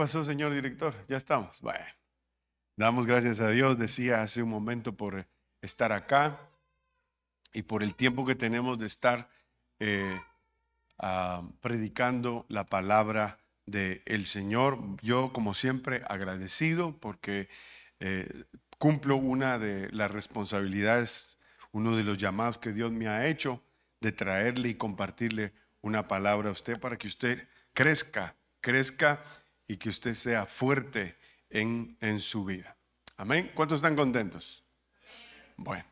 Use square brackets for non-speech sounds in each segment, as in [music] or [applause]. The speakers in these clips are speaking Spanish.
¿Qué pasó, señor director? Ya estamos. Bueno, damos gracias a Dios, decía hace un momento, por estar acá y por el tiempo que tenemos de estar eh, ah, predicando la palabra del el Señor. Yo, como siempre, agradecido porque eh, cumplo una de las responsabilidades, uno de los llamados que Dios me ha hecho de traerle y compartirle una palabra a usted para que usted crezca, crezca y que usted sea fuerte en, en su vida. Amén. ¿Cuántos están contentos? Bueno.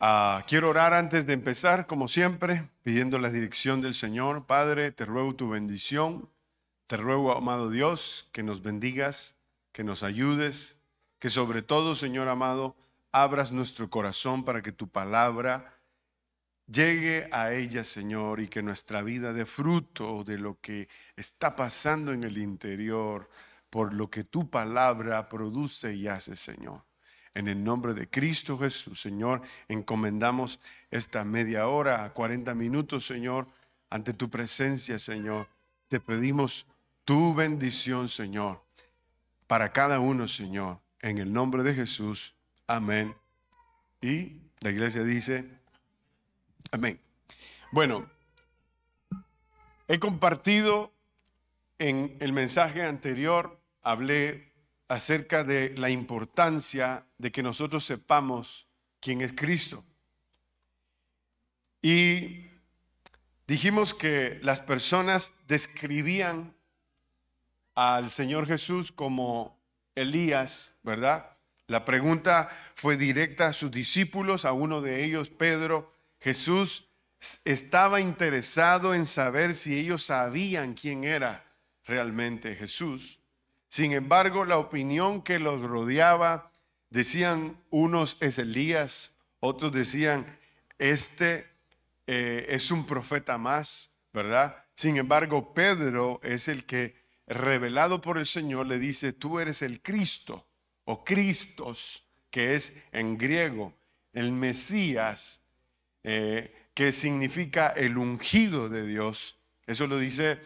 Ah, quiero orar antes de empezar, como siempre, pidiendo la dirección del Señor. Padre, te ruego tu bendición. Te ruego, amado Dios, que nos bendigas, que nos ayudes, que sobre todo, Señor amado, abras nuestro corazón para que tu palabra llegue a ella, Señor, y que nuestra vida dé fruto de lo que está pasando en el interior, por lo que tu palabra produce y hace, Señor. En el nombre de Cristo Jesús, Señor, encomendamos esta media hora, 40 minutos, Señor, ante tu presencia, Señor. Te pedimos tu bendición, Señor, para cada uno, Señor. En el nombre de Jesús. Amén. Y la iglesia dice, amén. Bueno, he compartido en el mensaje anterior, hablé acerca de la importancia de que nosotros sepamos quién es Cristo. Y dijimos que las personas describían al Señor Jesús como Elías, ¿verdad? La pregunta fue directa a sus discípulos, a uno de ellos, Pedro. Jesús estaba interesado en saber si ellos sabían quién era realmente Jesús. Sin embargo, la opinión que los rodeaba, decían unos es Elías, otros decían, este eh, es un profeta más, ¿verdad? Sin embargo, Pedro es el que, revelado por el Señor, le dice, tú eres el Cristo o Cristos, que es en griego el Mesías, eh, que significa el ungido de Dios. Eso lo dice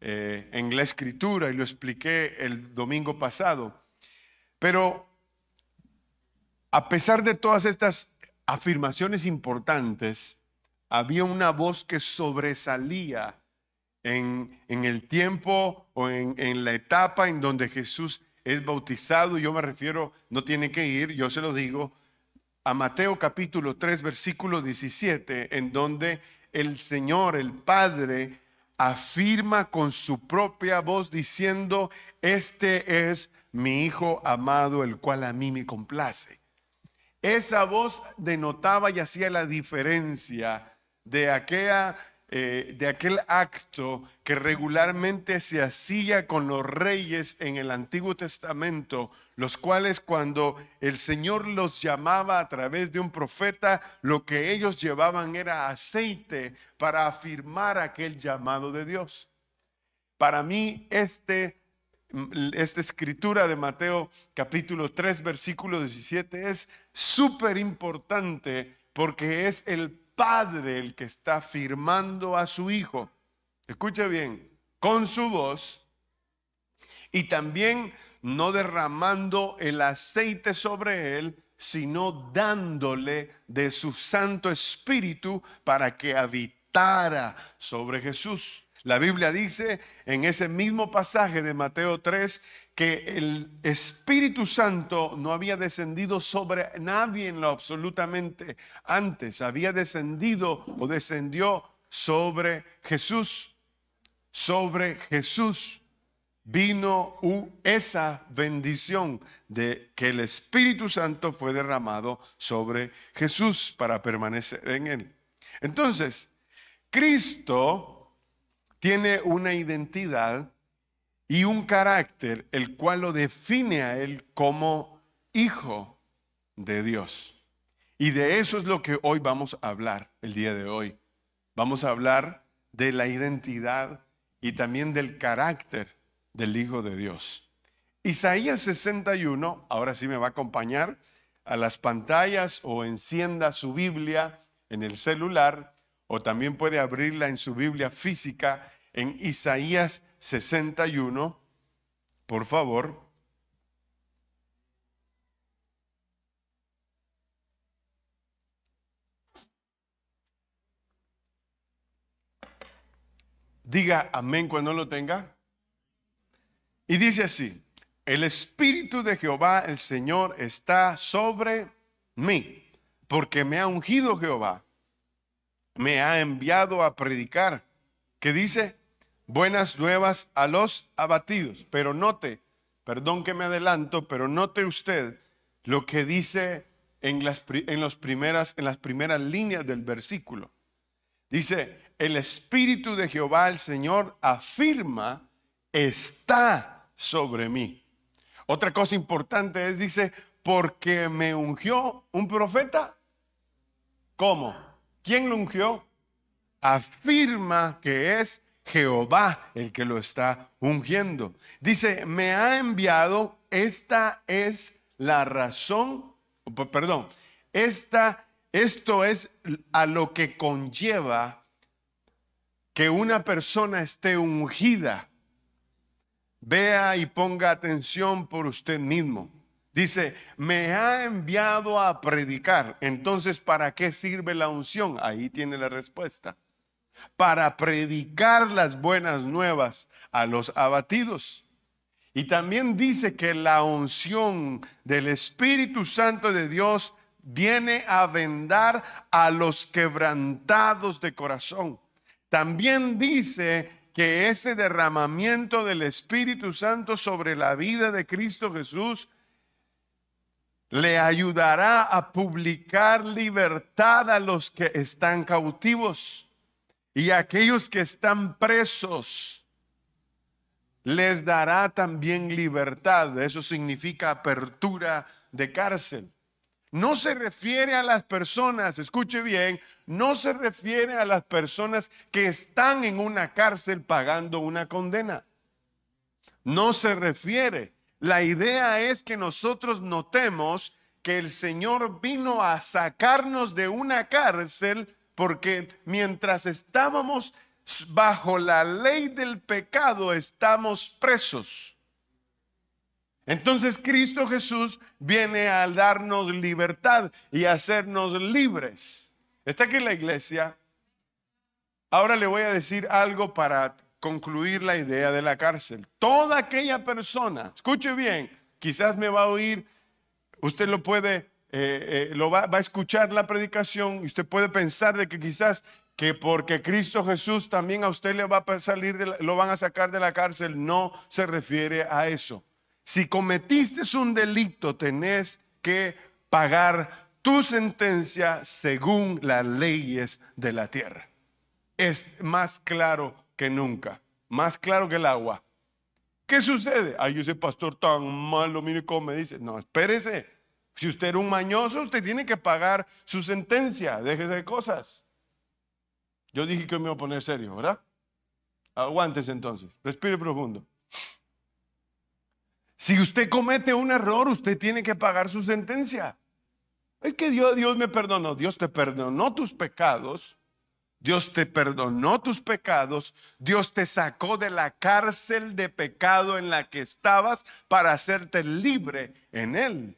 eh, en la escritura y lo expliqué el domingo pasado. Pero a pesar de todas estas afirmaciones importantes, había una voz que sobresalía en, el tiempo o en, en, la etapa en donde Jesús es bautizado. Yo me refiero, no tiene que ir, yo se lo digo, a Mateo capítulo 3, versículo 17, en donde el Señor, el Padre, afirma con su propia voz diciendo, este es mi Hijo amado, el cual a mí me complace. Esa voz denotaba y hacía la diferencia de aquella eh, de aquel acto que regularmente se hacía con los reyes en el Antiguo Testamento, los cuales cuando el Señor los llamaba a través de un profeta, lo que ellos llevaban era aceite para afirmar aquel llamado de Dios. Para mí, este, esta escritura de Mateo capítulo 3, versículo 17 es súper importante porque es el padre el que está firmando a su hijo, escuche bien, con su voz y también no derramando el aceite sobre él, sino dándole de su Santo Espíritu para que habitara sobre Jesús. La Biblia dice en ese mismo pasaje de Mateo 3 que el Espíritu Santo no había descendido sobre nadie en lo absolutamente antes, había descendido o descendió sobre Jesús. Sobre Jesús vino esa bendición de que el Espíritu Santo fue derramado sobre Jesús para permanecer en él. Entonces, Cristo tiene una identidad y un carácter el cual lo define a él como hijo de Dios. Y de eso es lo que hoy vamos a hablar el día de hoy. Vamos a hablar de la identidad y también del carácter del Hijo de Dios. Isaías 61, ahora sí me va a acompañar a las pantallas o encienda su Biblia en el celular o también puede abrirla en su Biblia física en Isaías 61, por favor. Diga amén cuando lo tenga. Y dice así, el Espíritu de Jehová, el Señor, está sobre mí, porque me ha ungido Jehová, me ha enviado a predicar, que dice, buenas nuevas a los abatidos. Pero note, perdón que me adelanto, pero note usted lo que dice en las, en primeras, en las primeras líneas del versículo. Dice, el Espíritu de Jehová, el Señor, afirma, está sobre mí. Otra cosa importante es, dice, porque me ungió un profeta. ¿Cómo? ¿Quién lo ungió? Afirma que es Jehová el que lo está ungiendo. Dice, me ha enviado, esta es la razón, perdón, esta, esto es a lo que conlleva que una persona esté ungida, vea y ponga atención por usted mismo. Dice, me ha enviado a predicar. Entonces, ¿para qué sirve la unción? Ahí tiene la respuesta. Para predicar las buenas nuevas a los abatidos. Y también dice que la unción del Espíritu Santo de Dios viene a vendar a los quebrantados de corazón. También dice que ese derramamiento del Espíritu Santo sobre la vida de Cristo Jesús le ayudará a publicar libertad a los que están cautivos y a aquellos que están presos. Les dará también libertad. Eso significa apertura de cárcel. No se refiere a las personas, escuche bien, no se refiere a las personas que están en una cárcel pagando una condena. No se refiere. La idea es que nosotros notemos que el Señor vino a sacarnos de una cárcel porque mientras estábamos bajo la ley del pecado estamos presos. Entonces Cristo Jesús viene a darnos libertad y a hacernos libres. Está aquí la iglesia. Ahora le voy a decir algo para concluir la idea de la cárcel. Toda aquella persona, escuche bien, quizás me va a oír, usted lo puede, eh, eh, lo va, a escuchar la predicación y usted puede pensar de que quizás que porque Cristo Jesús también a usted le va a salir, de lo van a sacar de la cárcel, no se refiere a eso. Si cometiste un delito, tenés que pagar tu sentencia según las leyes de la tierra. Es más claro que nunca, más claro que el agua. ¿Qué sucede? Ay, ese pastor tan malo, mire cómo me dice. No, espérese. Si usted era un mañoso, usted tiene que pagar su sentencia. Déjese de cosas. Yo dije que me iba a poner serio, ¿verdad? Aguántese entonces. Respire profundo. Si usted comete un error, usted tiene que pagar su sentencia. Es que Dios, Dios me perdonó. Dios te perdonó tus pecados. Dios te perdonó tus pecados. Dios te sacó de la cárcel de pecado en la que estabas para hacerte libre en Él.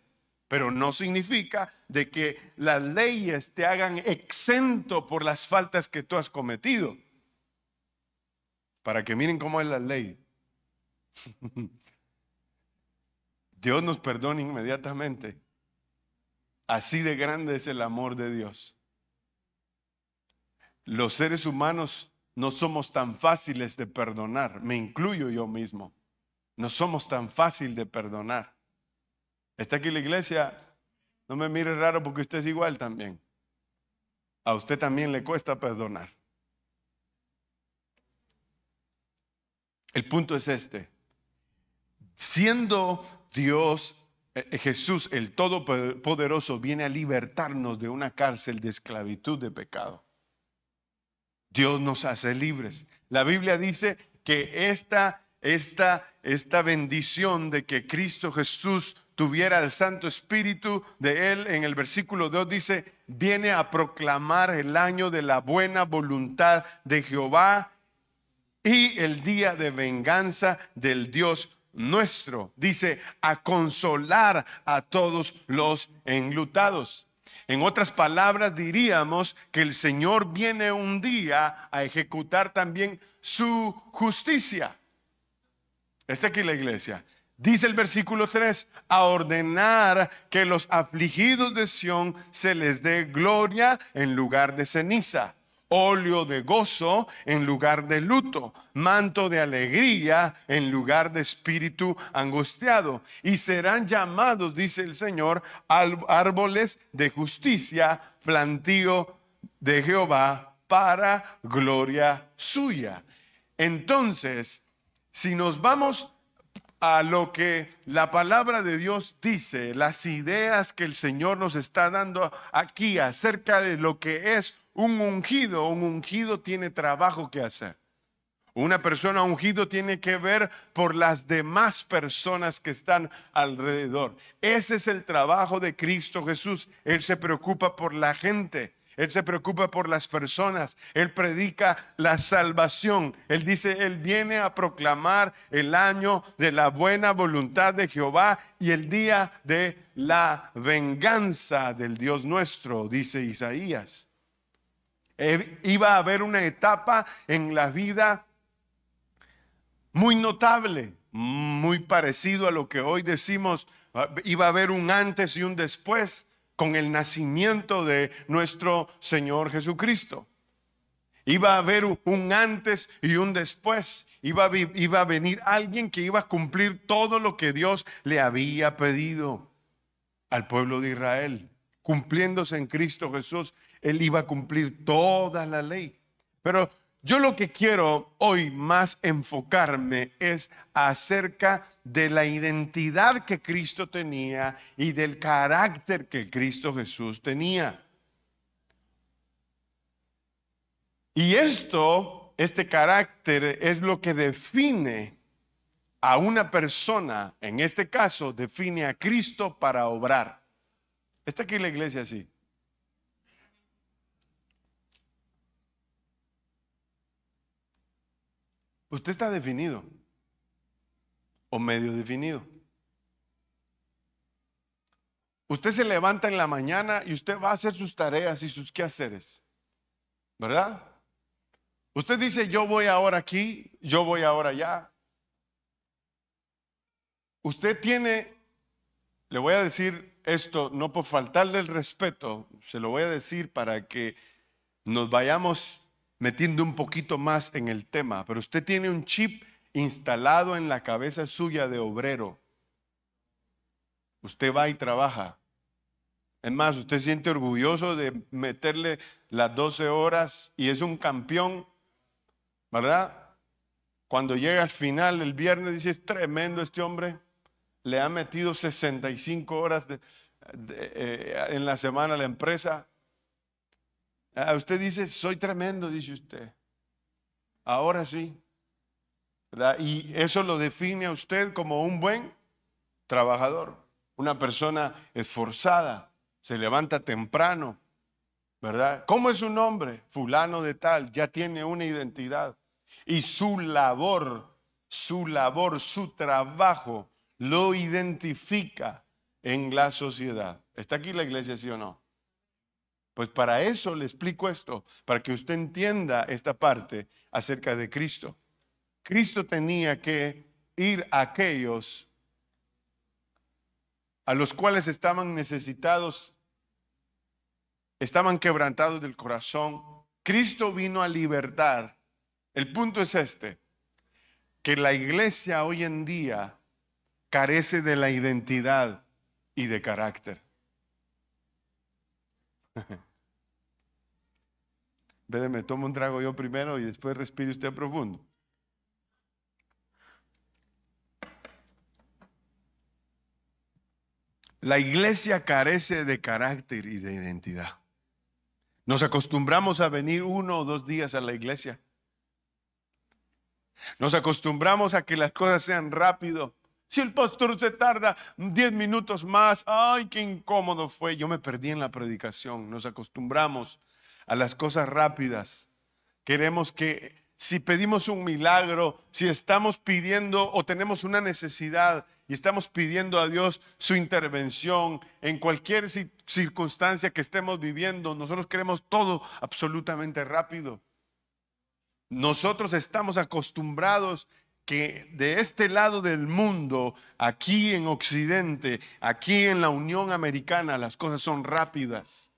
Pero no significa de que las leyes te hagan exento por las faltas que tú has cometido. Para que miren cómo es la ley. [laughs] Dios nos perdona inmediatamente. Así de grande es el amor de Dios. Los seres humanos no somos tan fáciles de perdonar, me incluyo yo mismo. No somos tan fácil de perdonar. Está aquí la iglesia, no me mire raro porque usted es igual también. A usted también le cuesta perdonar. El punto es este. Siendo Dios, eh, eh, Jesús, el Todopoderoso, viene a libertarnos de una cárcel de esclavitud de pecado. Dios nos hace libres. La Biblia dice que esta, esta, esta bendición de que Cristo Jesús tuviera el Santo Espíritu de Él, en el versículo 2 dice, viene a proclamar el año de la buena voluntad de Jehová y el día de venganza del Dios nuestro. Dice, a consolar a todos los enlutados. En otras palabras, diríamos que el Señor viene un día a ejecutar también su justicia. Está aquí la iglesia. Dice el versículo 3, a ordenar que los afligidos de Sión se les dé gloria en lugar de ceniza, óleo de gozo en lugar de luto, manto de alegría en lugar de espíritu angustiado. Y serán llamados, dice el Señor, árboles de justicia, plantío de Jehová para gloria suya. Entonces, si nos vamos a lo que la palabra de Dios dice, las ideas que el Señor nos está dando aquí acerca de lo que es un ungido. Un ungido tiene trabajo que hacer. Una persona ungido tiene que ver por las demás personas que están alrededor. Ese es el trabajo de Cristo Jesús. Él se preocupa por la gente. Él se preocupa por las personas. Él predica la salvación. Él dice, Él viene a proclamar el año de la buena voluntad de Jehová y el día de la venganza del Dios nuestro, dice Isaías. Eh, iba a haber una etapa en la vida muy notable, muy parecido a lo que hoy decimos, ah, iba a haber un antes y un después con el nacimiento de nuestro Señor Jesucristo. Iba a haber un antes y un después. Iba a, iba a venir alguien que iba a cumplir todo lo que Dios le había pedido al pueblo de Israel. Cumpliéndose en Cristo Jesús, Él iba a cumplir toda la ley. Pero yo lo que quiero hoy más enfocarme es acerca de la identidad que Cristo tenía y del carácter que Cristo Jesús tenía. Y esto, este carácter es lo que define a una persona, en este caso, define a Cristo para obrar. Está aquí la iglesia así. Usted está definido o medio definido. Usted se levanta en la mañana y usted va a hacer sus tareas y sus quehaceres. ¿Verdad? Usted dice, yo voy ahora aquí, yo voy ahora allá. Usted tiene, le voy a decir esto, no por faltarle el respeto, se lo voy a decir para que nos vayamos metiendo un poquito más en el tema, pero usted tiene un chip instalado en la cabeza suya de obrero. Usted va y trabaja. Es más, usted siente orgulloso de meterle las 12 horas y es un campeón, ¿verdad? Cuando llega al final el viernes dice, es tremendo este hombre, le ha metido 65 horas eh, en la semana a la empresa, Usted dice, soy tremendo, dice usted. Ahora sí. Y eso lo define a usted como un buen trabajador, una persona esforzada, se levanta temprano, ¿verdad? ¿Cómo es su nombre? Fulano de tal, ya tiene una identidad. Y su labor, su labor, su trabajo lo identifica en la sociedad. ¿Está aquí la iglesia, sí o no? Pues para eso le explico esto, para que usted entienda esta parte acerca de Cristo. Cristo tenía que ir a aquellos a los cuales estaban necesitados, estaban quebrantados del corazón. Cristo vino a libertar. El punto es este, que la iglesia hoy en día carece de la identidad y de carácter. [laughs] me tomo un trago yo primero y después respire usted profundo. La iglesia carece de carácter y de identidad. Nos acostumbramos a venir uno o dos días a la iglesia. Nos acostumbramos a que las cosas sean rápido. Si el pastor se tarda diez minutos más, ay, qué incómodo fue. Yo me perdí en la predicación. Nos acostumbramos a las cosas rápidas. Queremos que si pedimos un milagro, si estamos pidiendo o tenemos una necesidad y estamos pidiendo a Dios su intervención en cualquier circunstancia que estemos viviendo, nosotros queremos todo absolutamente rápido. Nosotros estamos acostumbrados que de este lado del mundo, aquí en Occidente, aquí en la Unión Americana, las cosas son rápidas.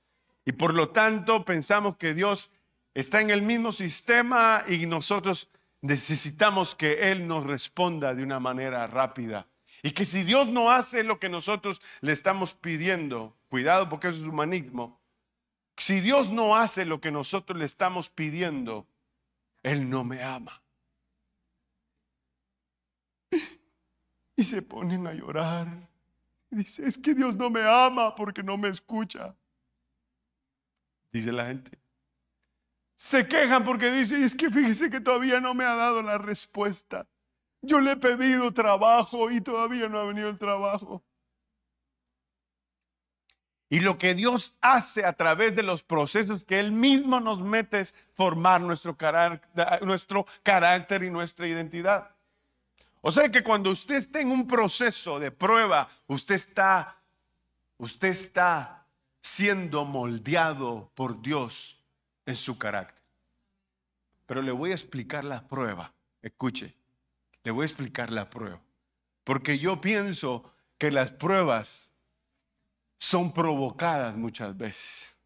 Y por lo tanto pensamos que Dios está en el mismo sistema y nosotros necesitamos que Él nos responda de una manera rápida. Y que si Dios no hace lo que nosotros le estamos pidiendo, cuidado porque eso es humanismo, si Dios no hace lo que nosotros le estamos pidiendo, Él no me ama. Y se ponen a llorar. Dice, es que Dios no me ama porque no me escucha. Dice la gente. Se quejan porque dice, es que fíjese que todavía no me ha dado la respuesta. Yo le he pedido trabajo y todavía no ha venido el trabajo. Y lo que Dios hace a través de los procesos que Él mismo nos mete es formar nuestro carácter, nuestro carácter y nuestra identidad. O sea que cuando usted está en un proceso de prueba, usted está, usted está siendo moldeado por Dios en su carácter. Pero le voy a explicar la prueba. Escuche, le voy a explicar la prueba. Porque yo pienso que las pruebas son provocadas muchas veces.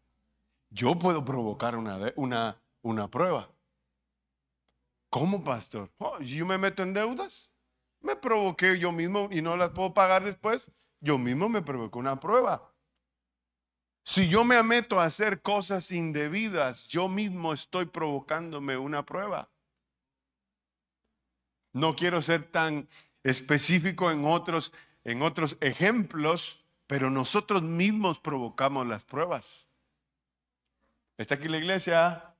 Yo puedo provocar una, una, una prueba. ¿Cómo, pastor? Oh, ¿Yo me meto en deudas? Me provoqué yo mismo y no las puedo pagar después. Yo mismo me provoqué una prueba. Si yo me meto a hacer cosas indebidas, yo mismo estoy provocándome una prueba. No quiero ser tan específico en otros, en otros ejemplos, pero nosotros mismos provocamos las pruebas. ¿Está aquí la iglesia?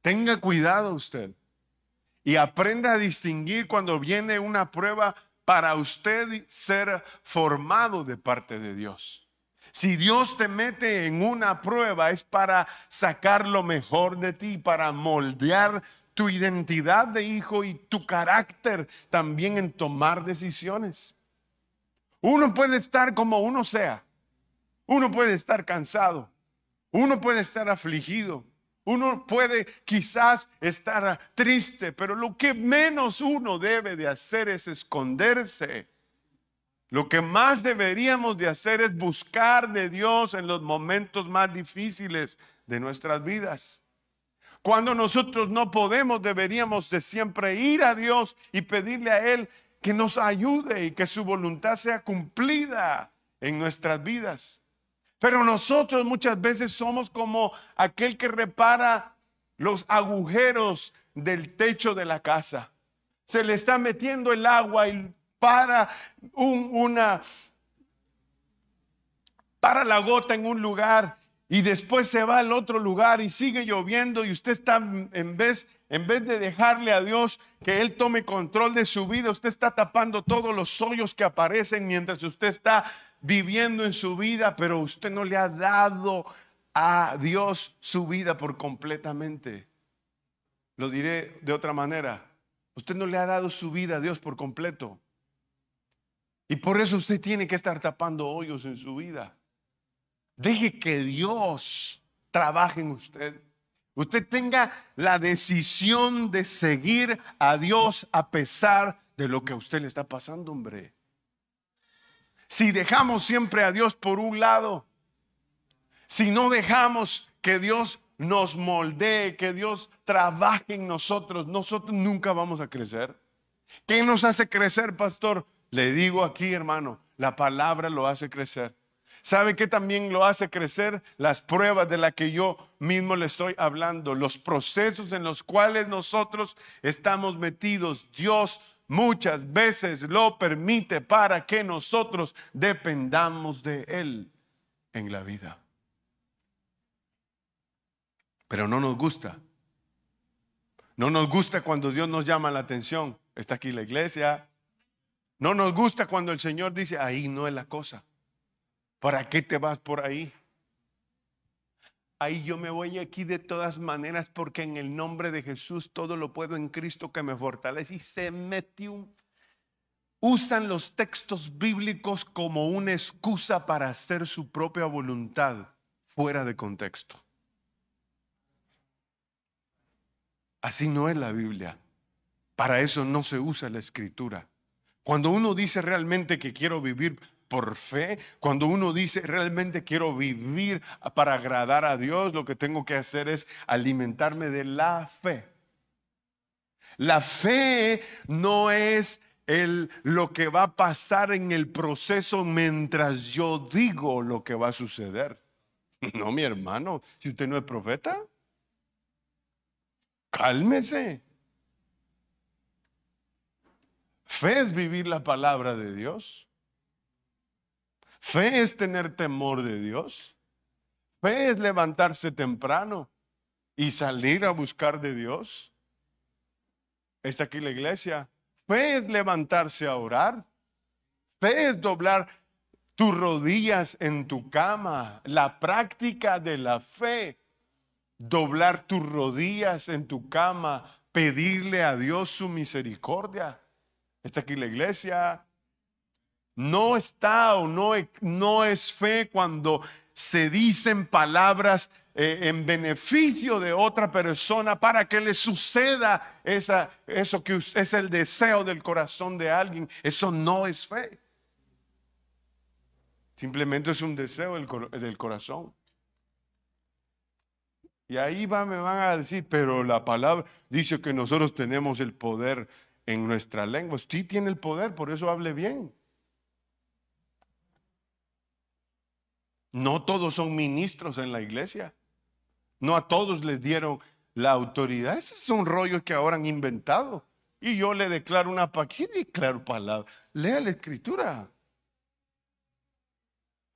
Tenga cuidado usted y aprenda a distinguir cuando viene una prueba para usted ser formado de parte de Dios. Si Dios te mete en una prueba es para sacar lo mejor de ti, para moldear tu identidad de hijo y tu carácter también en tomar decisiones. Uno puede estar como uno sea. Uno puede estar cansado. Uno puede estar afligido. Uno puede quizás estar triste, pero lo que menos uno debe de hacer es esconderse lo que más deberíamos de hacer es buscar de Dios en los momentos más difíciles de nuestras vidas. Cuando nosotros no podemos, deberíamos de siempre ir a Dios y pedirle a Él que nos ayude y que su voluntad sea cumplida en nuestras vidas. Pero nosotros muchas veces somos como aquel que repara los agujeros del techo de la casa. Se le está metiendo el agua y para una para la gota en un lugar y después se va al otro lugar y sigue lloviendo y usted está en vez en vez de dejarle a Dios que él tome control de su vida, usted está tapando todos los hoyos que aparecen mientras usted está viviendo en su vida, pero usted no le ha dado a Dios su vida por completamente. Lo diré de otra manera. Usted no le ha dado su vida a Dios por completo. Y por eso usted tiene que estar tapando hoyos en su vida. Deje que Dios trabaje en usted. Usted tenga la decisión de seguir a Dios a pesar de lo que a usted le está pasando, hombre. Si dejamos siempre a Dios por un lado, si no dejamos que Dios nos moldee, que Dios trabaje en nosotros, nosotros nunca vamos a crecer. ¿Qué nos hace crecer, pastor? Le digo aquí, hermano, la palabra lo hace crecer. ¿Sabe qué también lo hace crecer? Las pruebas de las que yo mismo le estoy hablando, los procesos en los cuales nosotros estamos metidos. Dios muchas veces lo permite para que nosotros dependamos de Él en la vida. Pero no nos gusta. No nos gusta cuando Dios nos llama la atención. Está aquí la iglesia, no nos gusta cuando el Señor dice, ahí no es la cosa. ¿Para qué te vas por ahí? ahí yo me voy aquí de todas maneras porque en el nombre de Jesús todo lo puedo en Cristo que me fortalece. Y se metió, usan los textos bíblicos como una excusa para hacer su propia voluntad fuera de contexto. Así no es la Biblia. Para eso no se usa la escritura. Cuando uno dice realmente que quiero vivir por fe, cuando uno dice realmente quiero vivir para agradar a Dios, lo que tengo que hacer es alimentarme de la fe. La fe no es el, lo que va a pasar en el proceso mientras yo digo lo que va a suceder. [laughs] No, mi hermano, si usted no es profeta, cálmese. Fe es vivir la palabra de Dios. Fe es tener temor de Dios. Fe es levantarse temprano y salir a buscar de Dios. Está aquí la iglesia. Fe es levantarse a orar. Fe es doblar tus rodillas en tu cama. La práctica de la fe. Doblar tus rodillas en tu cama. Pedirle a Dios su misericordia. Está aquí la iglesia. No está o no, no es fe cuando se dicen palabras eh, en beneficio de otra persona para que le suceda esa, eso que es el deseo del corazón de alguien. Eso no es fe. Simplemente es un deseo del, corazón. Y ahí va, me van a decir, pero la palabra dice que nosotros tenemos el poder en nuestra lengua. Sí tiene el poder, por eso hable bien. No todos son ministros en la iglesia. No a todos les dieron la autoridad. Esos son rollos que ahora han inventado. Y yo le declaro una ¿Qué declaro palabra. Lea la escritura.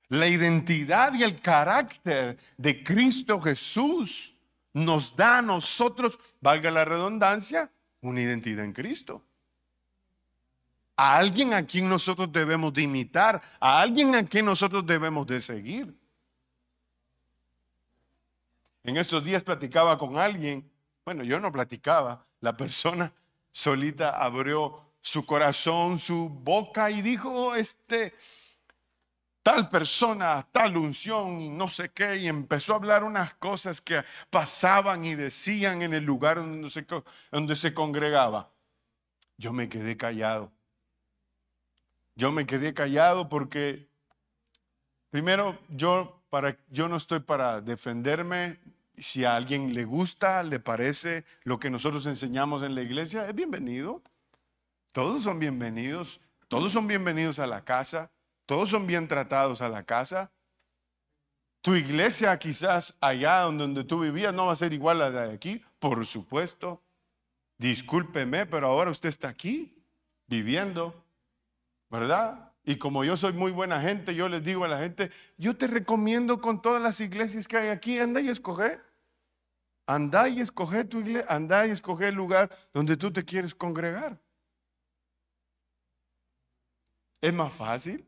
La identidad y el carácter de Cristo Jesús nos da a nosotros, valga la redundancia, una identidad en Cristo a alguien a quien nosotros debemos de imitar, a alguien a quien nosotros debemos de seguir. En estos días platicaba con alguien, bueno, yo no platicaba, la persona solita abrió su corazón, su boca y dijo, este, tal persona, tal unción y no sé qué, y empezó a hablar unas cosas que pasaban y decían en el lugar donde se, donde se congregaba. Yo me quedé callado. Yo me quedé callado porque, primero, yo, para, yo no estoy para defenderme. Si a alguien le gusta, le parece lo que nosotros enseñamos en la iglesia, es bienvenido. Todos son bienvenidos. Todos son bienvenidos a la casa. Todos son bien tratados a la casa. Tu iglesia quizás allá donde tú vivías no va a ser igual a la de aquí, por supuesto. Discúlpeme, pero ahora usted está aquí viviendo. ¿verdad? Y como yo soy muy buena gente, yo les digo a la gente, yo te recomiendo con todas las iglesias que hay aquí, anda y escoge. Anda y escoge tu iglesia, anda y escoge el lugar donde tú te quieres congregar. Es más fácil,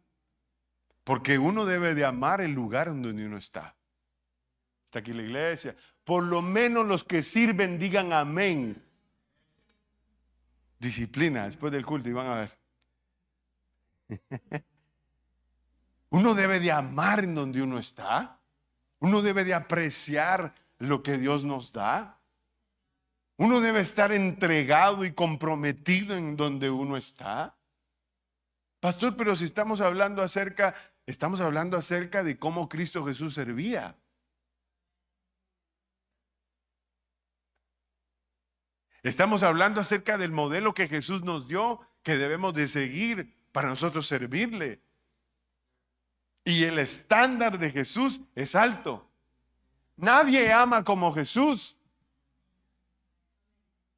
porque uno debe de amar el lugar donde uno está. Está aquí la iglesia. Por lo menos los que sirven digan amén. Disciplina después del culto y van a ver. [laughs] Uno debe de amar en donde uno está. Uno debe de apreciar lo que Dios nos da. Uno debe estar entregado y comprometido en donde uno está. Pastor, pero si estamos hablando acerca, estamos hablando acerca de cómo Cristo Jesús servía. Estamos hablando acerca del modelo que Jesús nos dio, que debemos de seguir para nosotros servirle. Y el estándar de Jesús es alto. Nadie ama como Jesús.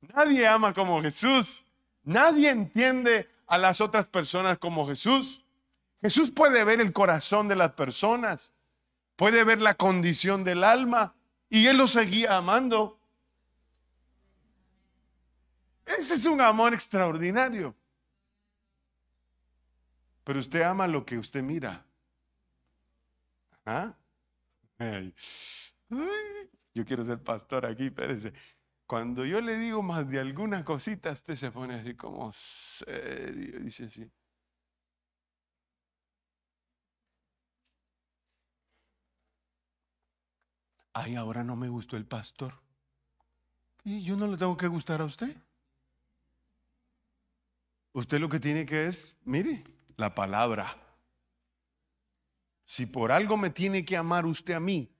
Nadie ama como Jesús. Nadie entiende a las otras personas como Jesús. Jesús puede ver el corazón de las personas, puede ver la condición del alma y Él lo seguía amando. Ese es un amor extraordinario. Pero usted ama lo que usted mira. ¿Ah? yo quiero ser pastor aquí, espérense. Cuando yo le digo más de algunas cositas, usted se pone así como serio, dice así. Ay, ahora no me gustó el pastor. Y yo no le tengo que gustar a usted. Usted lo que tiene que es, mire, la palabra. Si por algo me tiene que amar usted a mí,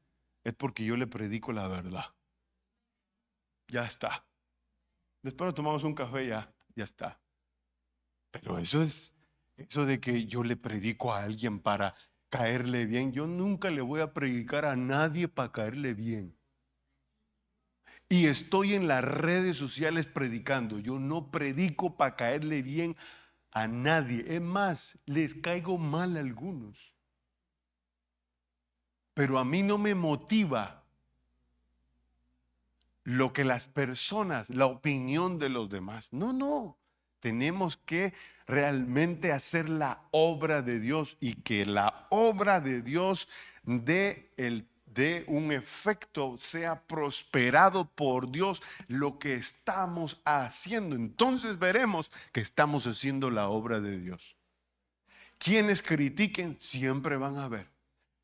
es porque yo le predico la verdad. Ya está. Después nos tomamos un café, ya, ya está. Pero eso es, eso de que yo le predico a alguien para caerle bien, yo nunca le voy a predicar a nadie para caerle bien. Y estoy en las redes sociales predicando. Yo no predico para caerle bien a nadie. Es más, les caigo mal a algunos. Pero a mí no me motiva lo que las personas, la opinión de los demás. No, no. Tenemos que realmente hacer la obra de Dios y que la obra de Dios dé, el, de un efecto, sea prosperado por Dios lo que estamos haciendo. Entonces veremos que estamos haciendo la obra de Dios. Quienes critiquen siempre van a ver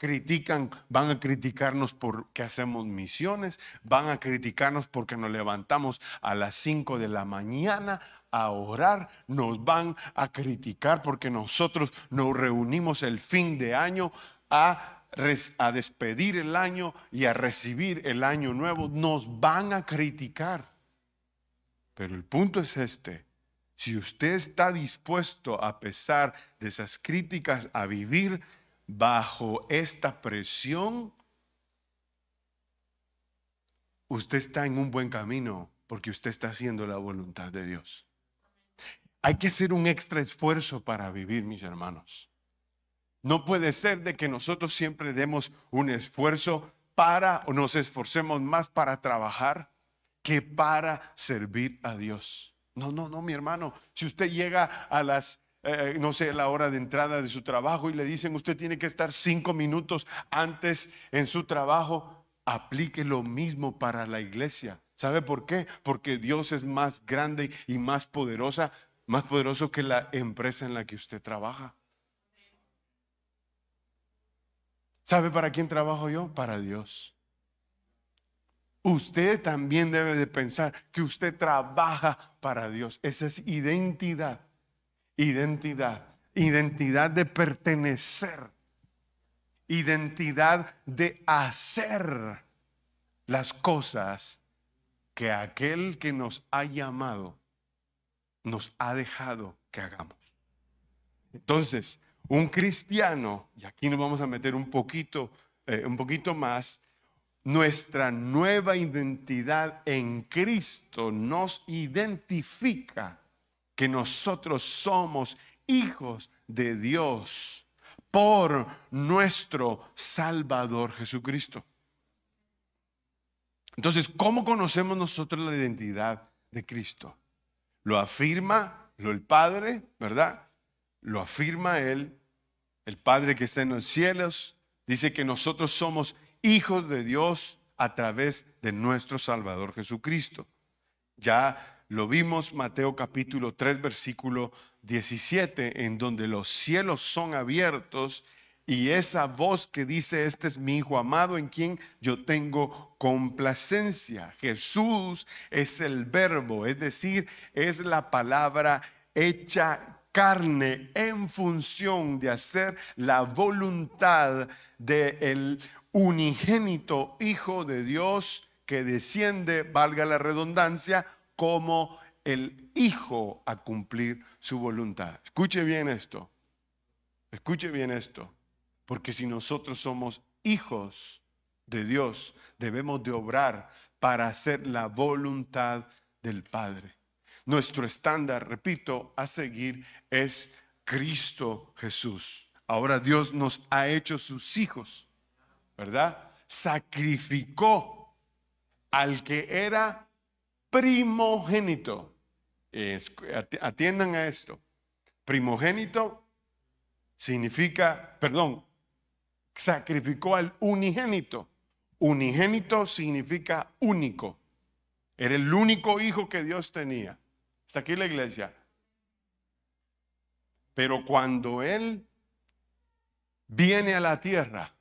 critican, van a criticarnos porque hacemos misiones, van a criticarnos porque nos levantamos a las 5 de la mañana a orar, nos van a criticar porque nosotros nos reunimos el fin de año a, a despedir el año y a recibir el año nuevo, nos van a criticar. Pero el punto es este. Si usted está dispuesto, a pesar de esas críticas, a vivir bajo esta presión, usted está en un buen camino porque usted está haciendo la voluntad de Dios. Hay que hacer un extra esfuerzo para vivir, mis hermanos. No puede ser de que nosotros siempre demos un esfuerzo para o nos esforcemos más para trabajar que para servir a Dios. No, no, no, mi hermano. Si usted llega a las eh, no sé, la hora de entrada de su trabajo y le dicen usted tiene que estar cinco minutos antes en su trabajo, aplique lo mismo para la iglesia. ¿Sabe por qué? Porque Dios es más grande y más poderosa, más poderoso que la empresa en la que usted trabaja. ¿Sabe para quién trabajo yo? Para Dios. Usted también debe de pensar que usted trabaja para Dios. Esa es identidad identidad, identidad de pertenecer, identidad de hacer las cosas que aquel que nos ha llamado nos ha dejado que hagamos. Entonces, un cristiano, y aquí nos vamos a meter un poquito, eh, un poquito más, nuestra nueva identidad en Cristo nos identifica que nosotros somos hijos de Dios por nuestro Salvador Jesucristo. Entonces, ¿cómo conocemos nosotros la identidad de Cristo? Lo afirma lo el Padre, ¿verdad? Lo afirma Él, el Padre que está en los cielos. Dice que nosotros somos hijos de Dios a través de nuestro Salvador Jesucristo. Ya lo vimos Mateo capítulo 3 versículo 17, en donde los cielos son abiertos y esa voz que dice, este es mi Hijo amado en quien yo tengo complacencia. Jesús es el verbo, es decir, es la palabra hecha carne en función de hacer la voluntad del unigénito Hijo de Dios que desciende, valga la redundancia, como el Hijo a cumplir su voluntad. Escuche bien esto. Escuche bien esto. Porque si nosotros somos hijos de Dios, debemos de obrar para hacer la voluntad del Padre. Nuestro estándar, repito, a seguir es Cristo Jesús. Ahora Dios nos ha hecho sus hijos, ¿verdad? Sacrificó al que era primogénito. Atiendan a esto. Primogénito significa, perdón, sacrificó al unigénito. Unigénito significa único. Era el único hijo que Dios tenía. Está aquí la iglesia. Pero cuando Él viene a la tierra,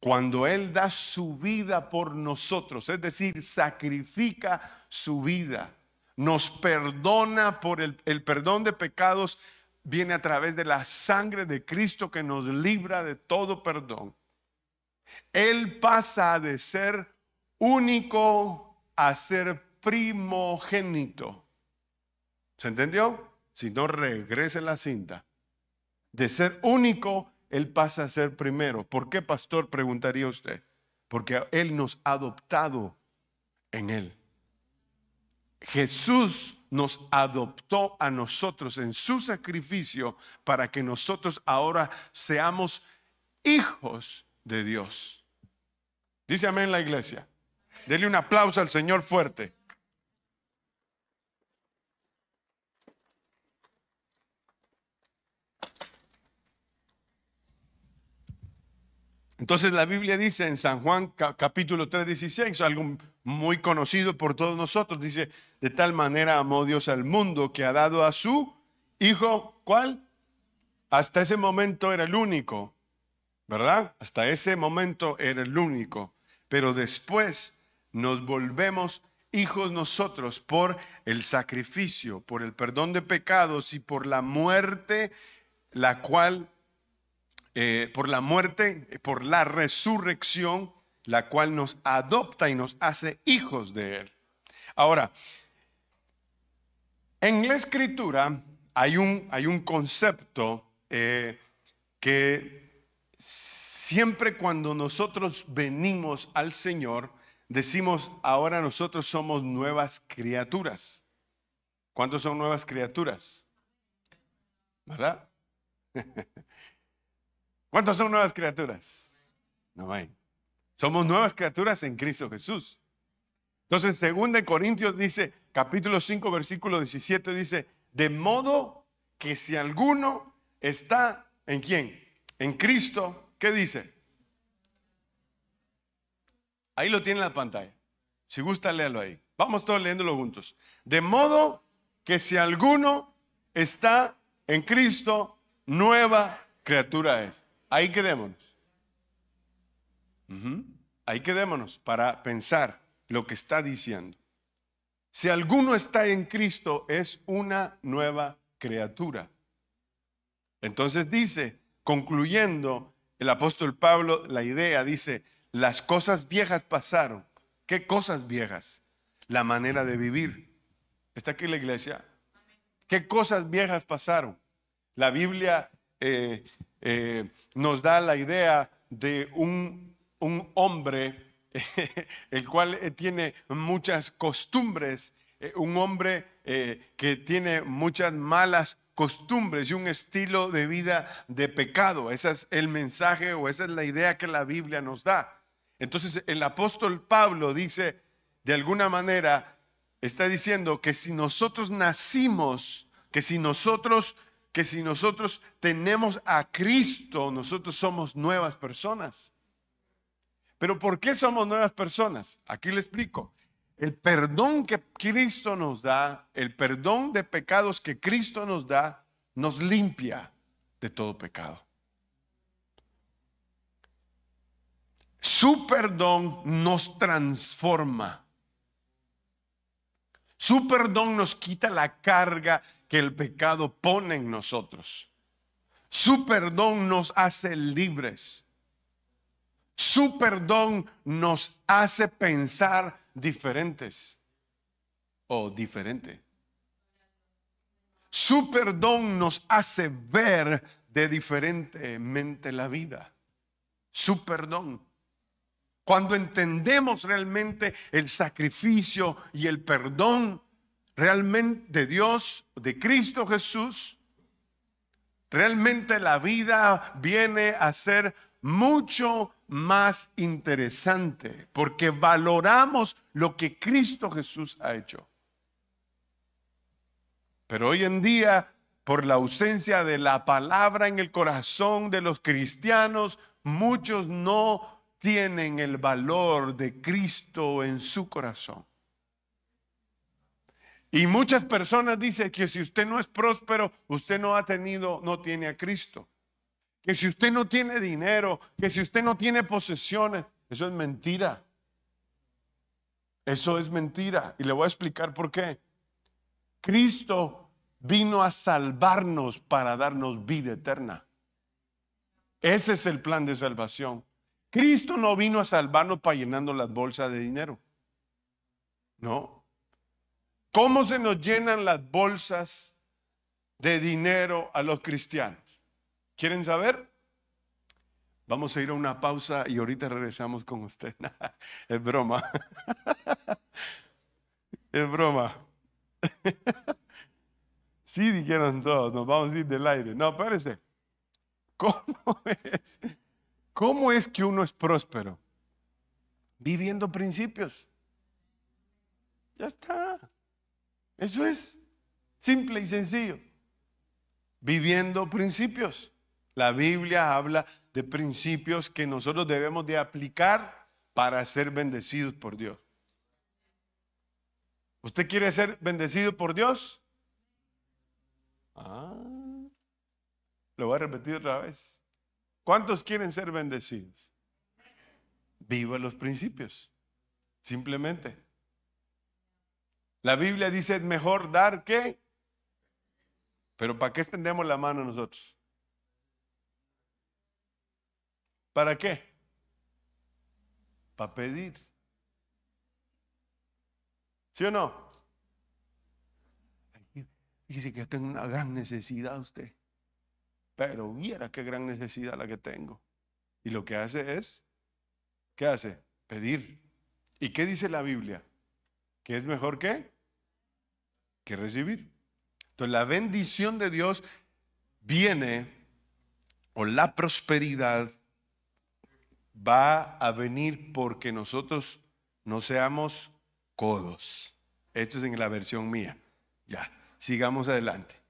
cuando Él da su vida por nosotros, es decir, sacrifica su vida, nos perdona por el, el, perdón de pecados, viene a través de la sangre de Cristo que nos libra de todo perdón. Él pasa de ser único a ser primogénito. ¿Se entendió? Si no, regrese la cinta. De ser único, Él pasa a ser primero. ¿Por qué, pastor? Preguntaría usted. Porque Él nos ha adoptado en Él. Jesús nos adoptó a nosotros en su sacrificio para que nosotros ahora seamos hijos de Dios. Dice amén la iglesia. Dele un aplauso al Señor fuerte. Entonces la Biblia dice en San Juan capítulo 3, 16, algo muy conocido por todos nosotros, dice, de tal manera amó Dios al mundo que ha dado a su Hijo, ¿cuál? Hasta ese momento era el único, ¿verdad? Hasta ese momento era el único, pero después nos volvemos hijos nosotros por el sacrificio, por el perdón de pecados y por la muerte, la cual eh, por la muerte, por la resurrección, la cual nos adopta y nos hace hijos de Él. Ahora, en la escritura hay un, hay un concepto eh, que siempre cuando nosotros venimos al Señor, decimos, ahora nosotros somos nuevas criaturas. ¿Cuántos son nuevas criaturas? ¿Verdad? [laughs] ¿Cuántos son nuevas criaturas? No hay. Somos nuevas criaturas en Cristo Jesús. Entonces, según de Corintios dice, capítulo 5, versículo 17, dice, de modo que si alguno está en quién? En Cristo, ¿qué dice? Ahí lo tiene en la pantalla. Si gusta, léalo ahí. Vamos todos leyéndolo juntos. De modo que si alguno está en Cristo, nueva criatura es. Ahí quedémonos. Ahí quedémonos para pensar lo que está diciendo. Si alguno está en Cristo, es una nueva criatura. Entonces dice, concluyendo el apóstol Pablo, la idea dice, las cosas viejas pasaron. ¿Qué cosas viejas? La manera de vivir. ¿Está aquí la iglesia? ¿Qué cosas viejas pasaron? La Biblia eh, eh, nos da la idea de un, hombre [laughs] el cual eh, tiene muchas costumbres, eh, un hombre que tiene muchas malas costumbres y un estilo de vida de pecado. Ese es el mensaje o esa es la idea que la Biblia nos da. Entonces el apóstol Pablo dice, de alguna manera, está diciendo que si nosotros nacimos, que si nosotros que si nosotros tenemos a Cristo, nosotros somos nuevas personas. Pero ¿por qué somos nuevas personas? Aquí le explico. El perdón que Cristo nos da, el perdón de pecados que Cristo nos da, nos limpia de todo pecado. Su perdón nos transforma. Su perdón nos quita la carga que el pecado pone en nosotros. Su perdón nos hace libres. Su perdón nos hace pensar diferentes o diferente. Su perdón nos hace ver de diferentemente la vida. Su perdón. Cuando entendemos realmente el sacrificio y el perdón realmente de Dios, de Cristo Jesús, realmente la vida viene a ser mucho más interesante porque valoramos lo que Cristo Jesús ha hecho. Pero hoy en día, por la ausencia de la palabra en el corazón de los cristianos, muchos no tienen el valor de Cristo en su corazón. Y muchas personas dicen que si usted no es próspero, usted no ha tenido, no tiene a Cristo. Que si usted no tiene dinero, que si usted no tiene posesiones, eso es mentira. Eso es mentira. Y le voy a explicar por qué. Cristo vino a salvarnos para darnos vida eterna. Ese es el plan de salvación. Cristo no vino a salvarnos para llenando las bolsas de dinero. No. ¿Cómo se nos llenan las bolsas de dinero a los cristianos? ¿Quieren saber? Vamos a ir a una pausa y ahorita regresamos con usted. [laughs] es broma. [laughs] es broma. [laughs] sí, dijeron todos, nos vamos a ir del aire. No, espérese. ¿Cómo es? ¿Cómo es que uno es próspero? Viviendo principios. Ya está. Eso es simple y sencillo. Viviendo principios. La Biblia habla de principios que nosotros debemos de aplicar para ser bendecidos por Dios. ¿Usted quiere ser bendecido por Dios? Ah, lo voy a repetir otra vez. ¿Cuántos quieren ser bendecidos? Viva los principios. Simplemente. La Biblia dice es mejor dar que. Pero ¿para qué extendemos la mano nosotros? ¿Para qué? Para pedir. ¿Sí o no? Dice que yo tengo una gran necesidad usted. Pero viera qué gran necesidad la que tengo. Y lo que hace es, ¿qué hace? Pedir. ¿Y qué dice la Biblia? Que es mejor que que recibir. Entonces la bendición de Dios viene o la prosperidad va a venir porque nosotros no seamos codos. Esto es en la versión mía. Ya, sigamos adelante.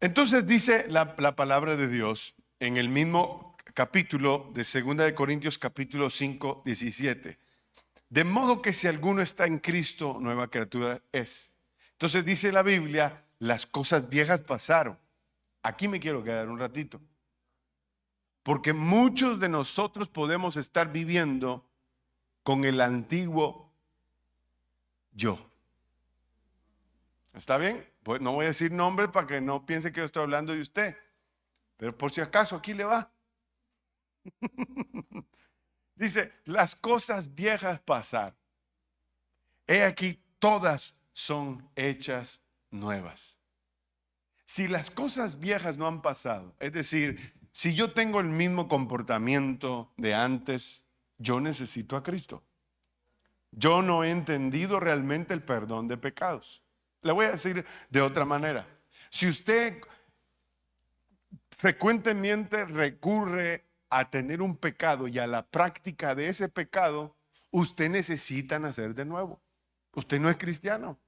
Entonces dice la, la palabra de Dios en el mismo capítulo de 2 de Corintios capítulo 5, 17. De modo que si alguno está en Cristo, nueva criatura es. Entonces dice la Biblia, las cosas viejas pasaron. Aquí me quiero quedar un ratito. Porque muchos de nosotros podemos estar viviendo con el antiguo yo. ¿Está bien? Pues no voy a decir nombre para que no piense que yo estoy hablando de usted. Pero por si acaso aquí le va. [laughs] Dice, las cosas viejas pasaron. He aquí, todas son hechas nuevas. Si las cosas viejas no han pasado, es decir, si yo tengo el mismo comportamiento de antes, yo necesito a Cristo. Yo no he entendido realmente el perdón de pecados. Le voy a decir de otra manera. Si usted frecuentemente recurre a tener un pecado y a la práctica de ese pecado, usted necesita nacer de nuevo. Usted no es cristiano.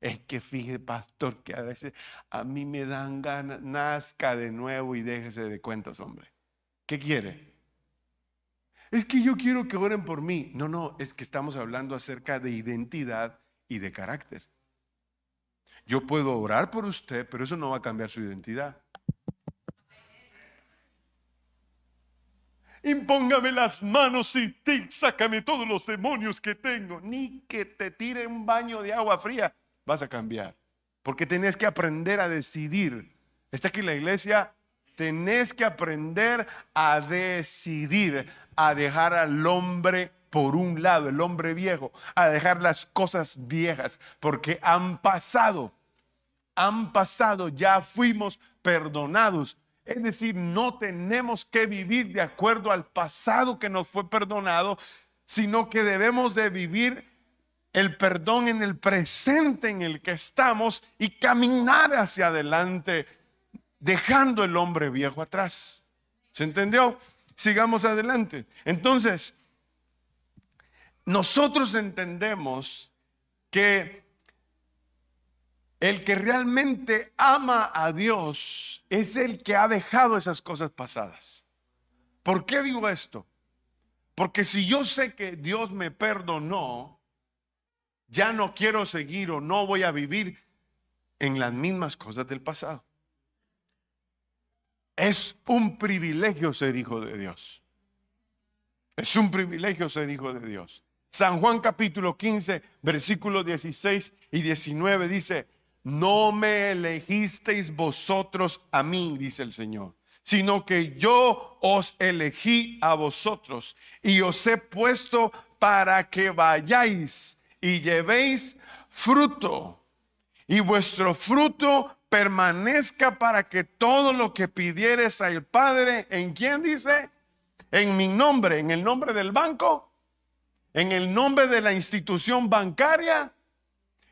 Es que fíjese, pastor, que a veces a mí me dan ganas, nazca de nuevo y déjese de cuentos, hombre. ¿Qué quiere? Es que yo quiero que oren por mí. No, no, es que estamos hablando acerca de identidad y de carácter. Yo puedo orar por usted, pero eso no va a cambiar su identidad. Impóngame las manos y sácame todos los demonios que tengo. Ni que te tire un baño de agua fría vas a cambiar. Porque tenés que aprender a decidir. Está aquí la iglesia. Tenés que aprender a decidir, a dejar al hombre por un lado, el hombre viejo, a dejar las cosas viejas, porque han pasado, han pasado, ya fuimos perdonados. Es decir, no tenemos que vivir de acuerdo al pasado que nos fue perdonado, sino que debemos de vivir el perdón en el presente en el que estamos y caminar hacia adelante, dejando el hombre viejo atrás. ¿Se entendió? Sigamos adelante. Entonces, nosotros entendemos que el que realmente ama a Dios es el que ha dejado esas cosas pasadas. ¿Por qué digo esto? Porque si yo sé que Dios me perdonó, ya no quiero seguir o no voy a vivir en las mismas cosas del pasado. Es un privilegio ser hijo de Dios. Es un privilegio ser hijo de Dios. San Juan capítulo 15, versículos 16 y 19 dice, no me elegisteis vosotros a mí, dice el Señor, sino que yo os elegí a vosotros y os he puesto para que vayáis y llevéis fruto y vuestro fruto permanezca para que todo lo que pidieres al Padre, ¿en quién dice? En mi nombre, en el nombre del banco, en el nombre de la institución bancaria,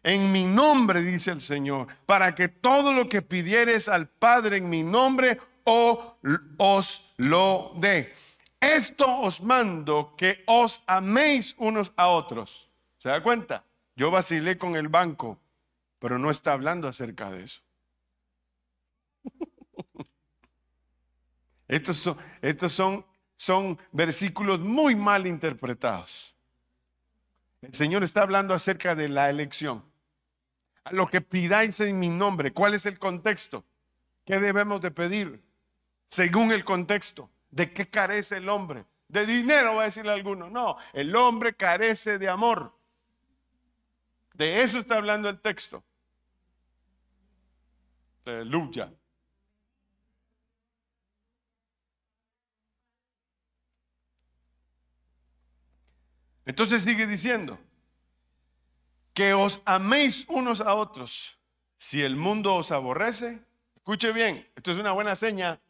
en mi nombre, dice el Señor, para que todo lo que pidieres al Padre en mi nombre, os lo dé. Esto os mando que os améis unos a otros. ¿Se da cuenta? Yo vacilé con el banco, pero no está hablando acerca de eso. [laughs] Estos son versículos muy mal interpretados. El Señor está hablando acerca de la elección. A lo que pidáis en mi nombre. ¿Cuál es el contexto? ¿Qué debemos de pedir? Según el contexto. ¿De qué carece el hombre? De dinero, va a decirle alguno. No, el hombre carece de amor. De eso está hablando el texto. Aleluya. Entonces sigue diciendo, que os améis unos a otros. Si el mundo os aborrece, escuche bien, esto es una buena seña.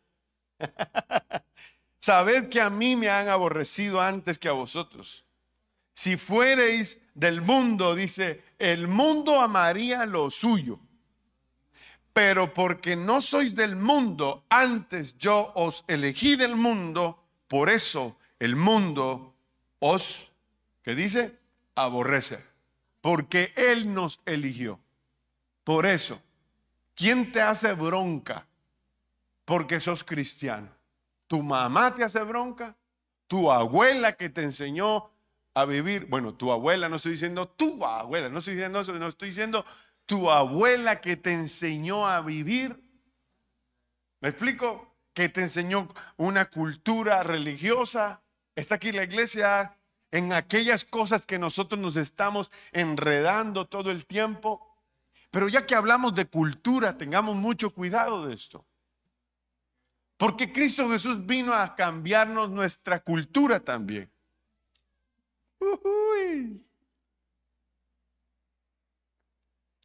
[laughs] Sabed que a mí me han aborrecido antes que a vosotros. Si fuereis del mundo, dice, el mundo amaría lo suyo. Pero porque no sois del mundo, antes yo os elegí del mundo, por eso el mundo os, ¿qué dice? Aborrece. Porque Él nos eligió. Por eso, ¿quién te hace bronca? Porque sos cristiano. ¿Tu mamá te hace bronca? ¿Tu abuela que te enseñó a vivir? Bueno, tu abuela, no estoy diciendo tu abuela, no estoy diciendo eso, no estoy diciendo tu abuela que te enseñó a vivir. ¿Me explico? Que te enseñó una cultura religiosa. Está aquí la iglesia en aquellas cosas que nosotros nos estamos enredando todo el tiempo. Pero ya que hablamos de cultura, tengamos mucho cuidado de esto. Porque Cristo Jesús vino a cambiarnos nuestra cultura también.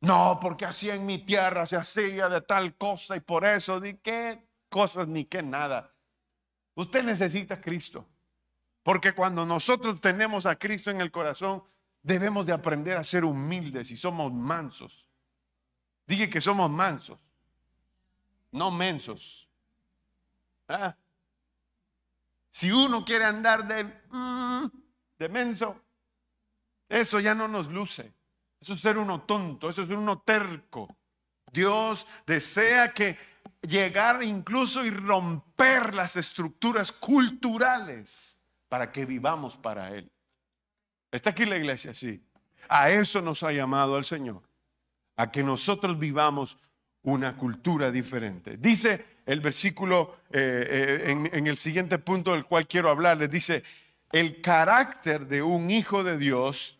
No, porque así en mi tierra se hacía de tal cosa y por eso, ni qué cosas ni qué nada. Usted necesita Cristo. Porque cuando nosotros tenemos a Cristo en el corazón, debemos de aprender a ser humildes y somos mansos. Dije que somos mansos, no mensos. ¿Ah? Si uno quiere andar de, mm, de menso, eso ya no nos luce. Eso es ser uno tonto, eso es ser uno terco. Dios desea que llegar incluso y romper las estructuras culturales para que vivamos para Él. Está aquí la iglesia, sí. A eso nos ha llamado el Señor, a que nosotros vivamos una cultura diferente. Dice el versículo eh, eh, en, en el siguiente punto del cual quiero hablarles, dice, el carácter de un hijo de Dios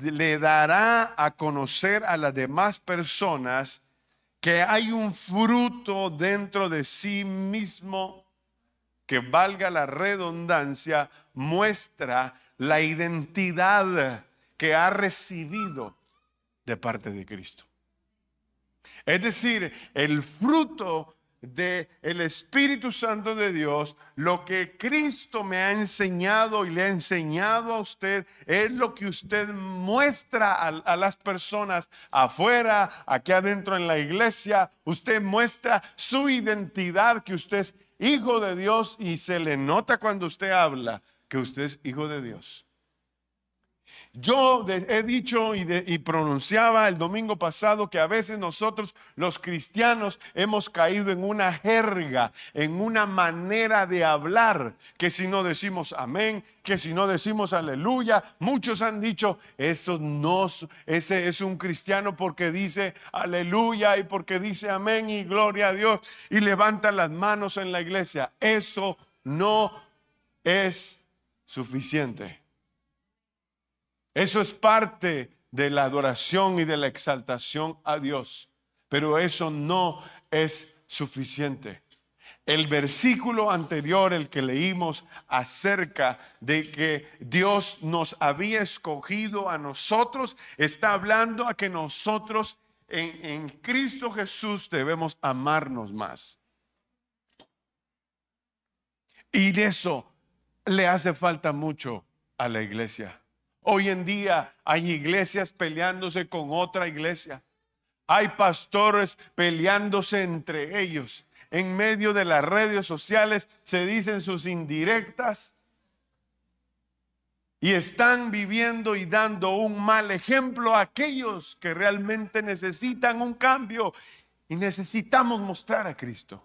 le dará a conocer a las demás personas que hay un fruto dentro de sí mismo que valga la redundancia, muestra la identidad que ha recibido de parte de Cristo. Es decir, el fruto del el Espíritu Santo de Dios, lo que Cristo me ha enseñado y le ha enseñado a usted, es lo que usted muestra a, a, las personas afuera, aquí adentro en la iglesia. Usted muestra su identidad, que usted es hijo de Dios y se le nota cuando usted habla que usted es hijo de Dios. Yo he dicho y, pronunciaba el domingo pasado que a veces nosotros los cristianos hemos caído en una jerga, en una manera de hablar, que si no decimos amén, que si no decimos aleluya, muchos han dicho, eso no, ese es un cristiano porque dice aleluya y porque dice amén y gloria a Dios y levanta las manos en la iglesia. Eso no es suficiente. Eso es parte de la adoración y de la exaltación a Dios, pero eso no es suficiente. El versículo anterior, el que leímos acerca de que Dios nos había escogido a nosotros, está hablando a que nosotros en, en Cristo Jesús debemos amarnos más. Y de eso le hace falta mucho a la iglesia. Hoy en día hay iglesias peleándose con otra iglesia. Hay pastores peleándose entre ellos. En medio de las redes sociales se dicen sus indirectas. Y están viviendo y dando un mal ejemplo a aquellos que realmente necesitan un cambio. Y necesitamos mostrar a Cristo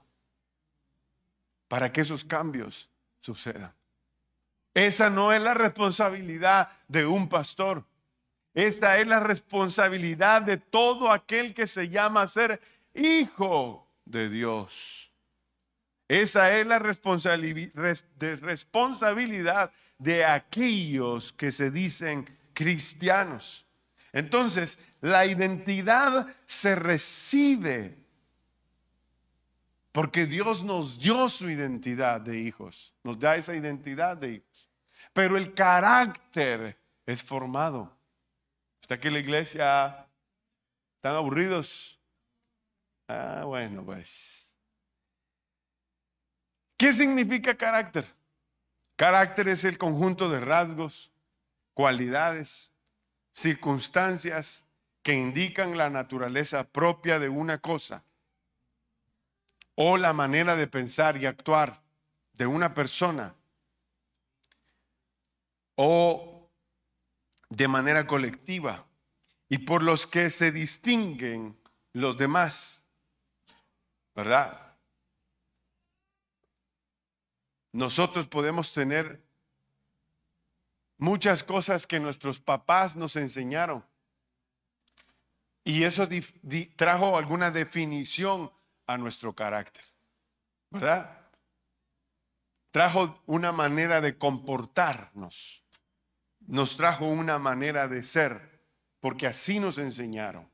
para que esos cambios sucedan. Esa no es la responsabilidad de un pastor. Esa es la responsabilidad de todo aquel que se llama ser hijo de Dios. Esa es la responsabilidad de aquellos que se dicen cristianos. Entonces, la identidad se recibe porque Dios nos dio su identidad de hijos, nos da esa identidad de hijos pero el carácter es formado. Está aquí la iglesia, ¿están aburridos? Ah, bueno, pues. ¿Qué significa carácter? Carácter es el conjunto de rasgos, cualidades, circunstancias que indican la naturaleza propia de una cosa o la manera de pensar y actuar de una persona o de manera colectiva y por los que se distinguen los demás, ¿verdad? Nosotros podemos tener muchas cosas que nuestros papás nos enseñaron y eso trajo alguna definición a nuestro carácter, ¿verdad? Trajo una manera de comportarnos nos trajo una manera de ser, porque así nos enseñaron,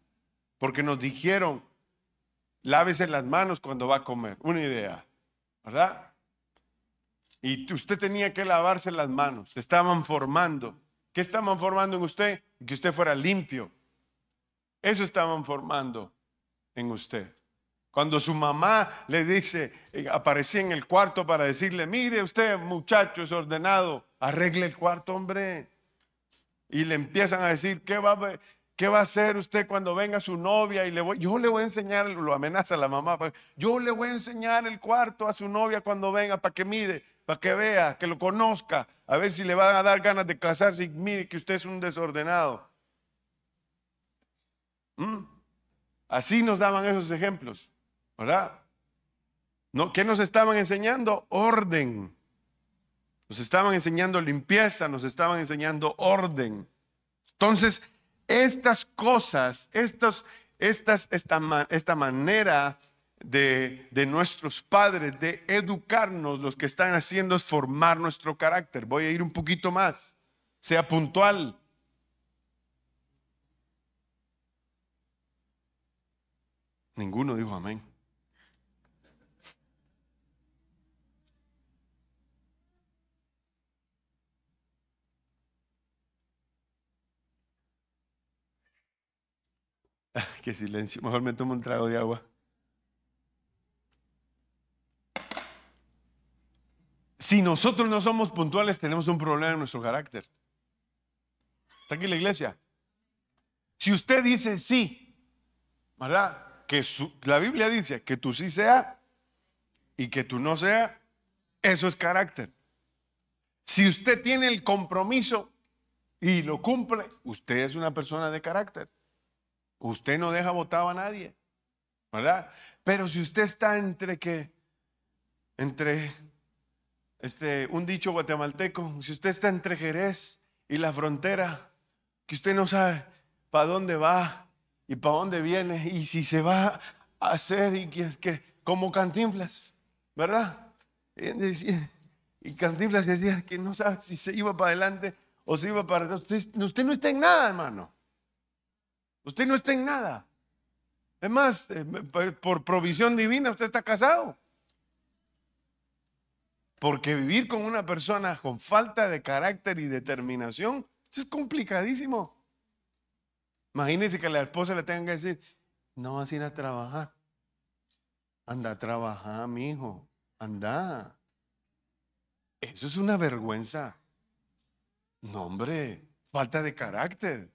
porque nos dijeron, lávese las manos cuando va a comer, una idea, ¿verdad? Y usted tenía que lavarse las manos, se estaban formando. ¿Qué estaban formando en usted? Que usted fuera limpio. Eso estaban formando en usted. Cuando su mamá le dice, eh, aparecía en el cuarto para decirle, mire usted muchacho es ordenado, arregle el cuarto, hombre y le empiezan a decir, ¿qué va, a, ¿qué va a hacer usted cuando venga su novia? Y le voy, yo le voy a enseñar, lo amenaza la mamá, pues, yo le voy a enseñar el cuarto a su novia cuando venga para que mire, para que vea, que lo conozca, a ver si le van a dar ganas de casarse y mire que usted es un desordenado. ¿Mm? Así nos daban esos ejemplos, ¿verdad? ¿No? ¿Qué nos estaban enseñando? Orden. Nos estaban enseñando limpieza, nos estaban enseñando orden. Entonces, estas cosas, estas, esta, esta manera de, de, nuestros padres de educarnos, los que están haciendo es formar nuestro carácter. Voy a ir un poquito más. Sea puntual. Ninguno dijo amén. [laughs] Qué silencio. Mejor me tomo un trago de agua. Si nosotros no somos puntuales, tenemos un problema en nuestro carácter. Está aquí la iglesia. Si usted dice sí, ¿verdad? Que la Biblia dice que tú sí sea y que tú no sea, eso es carácter. Si usted tiene el compromiso y lo cumple, usted es una persona de carácter. Usted no deja votado a nadie, ¿verdad? Pero si usted está entre que, entre este, un dicho guatemalteco, si usted está entre Jerez y la frontera, que usted no sabe para dónde va y para dónde viene y si se va a hacer y que, que como cantinflas, ¿verdad? Y Cantinflas decía que no sabe si se iba para adelante o se iba para atrás. Usted, usted no está en nada, hermano. Usted no está en nada. Es más, eh, por provisión divina usted está casado. Porque vivir con una persona con falta de carácter y determinación es complicadísimo. Imagínense que la esposa le tenga que decir, no vas a ir a trabajar. Anda a trabajar, mi hijo. Anda. Eso es una vergüenza. No, hombre, falta de carácter.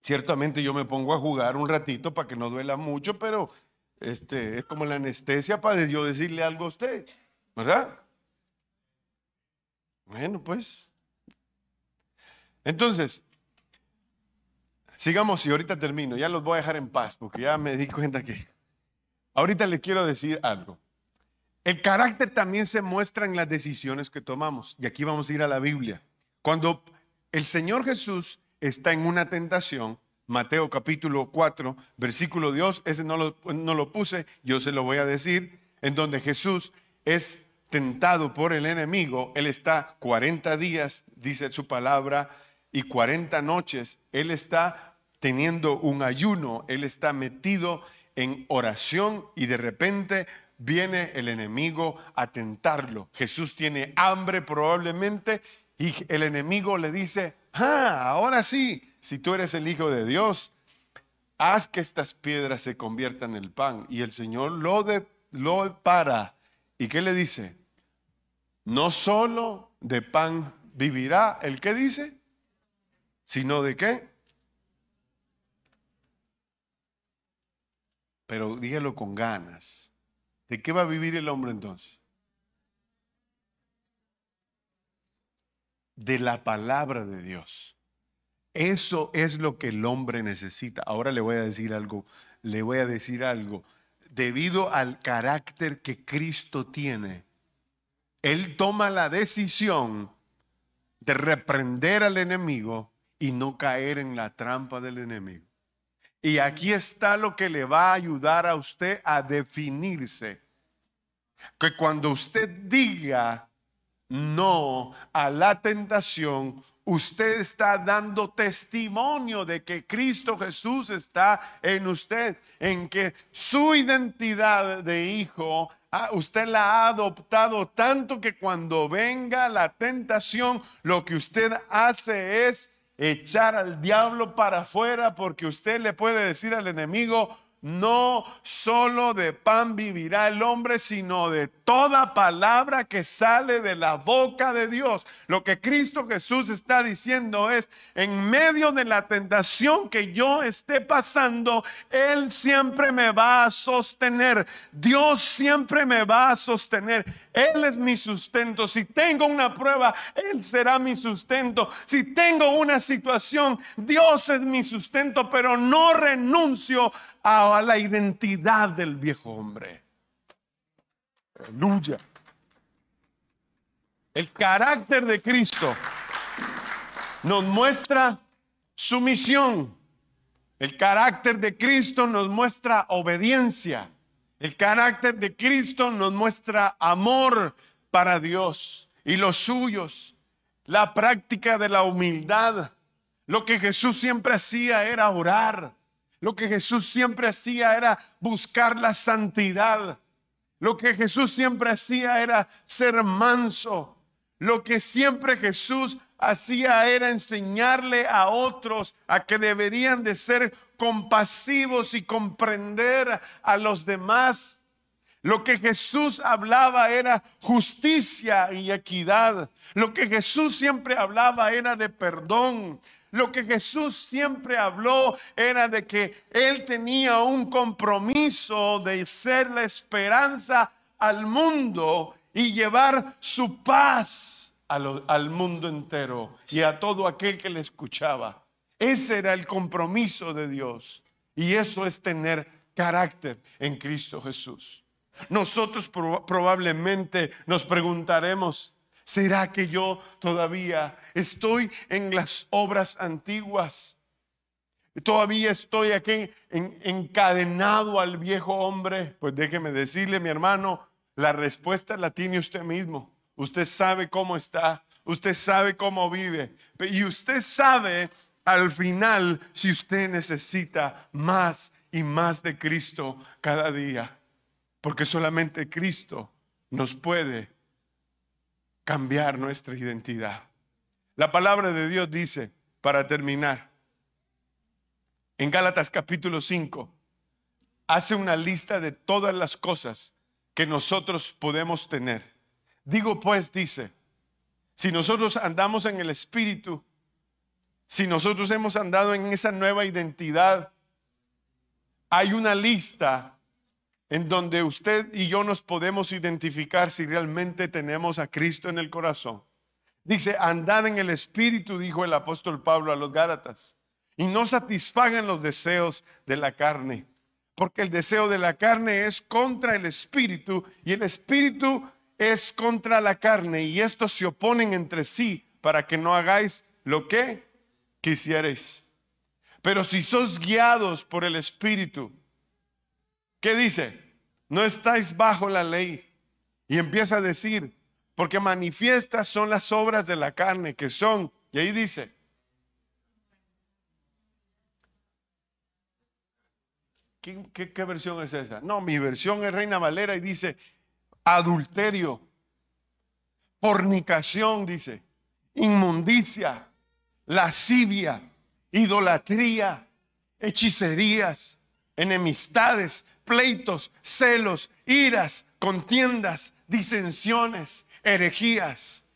Ciertamente yo me pongo a jugar un ratito para que no duela mucho, pero este, es como la anestesia para yo decirle algo a usted, ¿verdad? Bueno, pues. Entonces, sigamos y ahorita termino. Ya los voy a dejar en paz porque ya me di cuenta que ahorita le quiero decir algo. El carácter también se muestra en las decisiones que tomamos. Y aquí vamos a ir a la Biblia. Cuando el Señor Jesús está en una tentación, Mateo capítulo 4, versículo 2, ese no lo, no lo puse, yo se lo voy a decir, en donde Jesús es tentado por el enemigo, él está 40 días, dice su palabra, y 40 noches, él está teniendo un ayuno, él está metido en oración y de repente viene el enemigo a tentarlo. Jesús tiene hambre probablemente y el enemigo le dice, ah, ahora sí, si tú eres el Hijo de Dios, haz que estas piedras se conviertan en el pan. Y el Señor lo, de, lo para. ¿Y qué le dice? No solo de pan vivirá el que dice, sino de qué? Pero dígalo con ganas. ¿De qué va a vivir el hombre entonces? De la palabra de Dios. Eso es lo que el hombre necesita. Ahora le voy a decir algo, le voy a decir algo. Debido al carácter que Cristo tiene, Él toma la decisión de reprender al enemigo y no caer en la trampa del enemigo. Y aquí está lo que le va a ayudar a usted a definirse. Que cuando usted diga no a la tentación, usted está dando testimonio de que Cristo Jesús está en usted, en que su identidad de hijo, ah, usted la ha adoptado tanto que cuando venga la tentación, lo que usted hace es echar al diablo para afuera porque usted le puede decir al enemigo, no solo de pan vivirá el hombre, sino de toda palabra que sale de la boca de Dios. Lo que Cristo Jesús está diciendo es, en medio de la tentación que yo esté pasando, Él siempre me va a sostener. Dios siempre me va a sostener. Él es mi sustento. Si tengo una prueba, Él será mi sustento. Si tengo una situación, Dios es mi sustento, pero no renuncio a la identidad del viejo hombre. Aleluya. El carácter de Cristo nos muestra sumisión. El carácter de Cristo nos muestra obediencia. El carácter de Cristo nos muestra amor para Dios y los suyos. La práctica de la humildad. Lo que Jesús siempre hacía era orar. Lo que Jesús siempre hacía era buscar la santidad. Lo que Jesús siempre hacía era ser manso. Lo que siempre Jesús hacía era enseñarle a otros a que deberían de ser compasivos y comprender a los demás. Lo que Jesús hablaba era justicia y equidad. Lo que Jesús siempre hablaba era de perdón. Lo que Jesús siempre habló era de que Él tenía un compromiso de ser la esperanza al mundo y llevar su paz al mundo entero y a todo aquel que le escuchaba. Ese era el compromiso de Dios. Y eso es tener carácter en Cristo Jesús. Nosotros probablemente nos preguntaremos, ¿será que yo todavía estoy en las obras antiguas? Todavía estoy aquí encadenado al viejo hombre. Pues déjeme decirle, mi hermano, la respuesta la tiene usted mismo. Usted sabe cómo está, usted sabe cómo vive y usted sabe al final si usted necesita más y más de Cristo cada día. Porque solamente Cristo nos puede cambiar nuestra identidad. La palabra de Dios dice, para terminar, en Gálatas capítulo 5, hace una lista de todas las cosas que nosotros podemos tener. Digo pues, dice, si nosotros andamos en el Espíritu, si nosotros hemos andado en esa nueva identidad, hay una lista en donde usted y yo nos podemos identificar si realmente tenemos a Cristo en el corazón. Dice, andad en el Espíritu, dijo el apóstol Pablo a los Gálatas, y no satisfagan los deseos de la carne, porque el deseo de la carne es contra el Espíritu y el Espíritu es contra la carne, y estos se oponen entre sí para que no hagáis lo que quisierais. Pero si sos guiados por el Espíritu, ¿qué dice? No estáis bajo la ley. Y empieza a decir, porque manifiestas son las obras de la carne, que son, y ahí dice, ¿Qué, versión es esa? No, mi versión es Reina Valera y dice adulterio, fornicación, dice, inmundicia, lascivia, idolatría, hechicerías, enemistades, pleitos, celos, iras, contiendas, disensiones, herejías,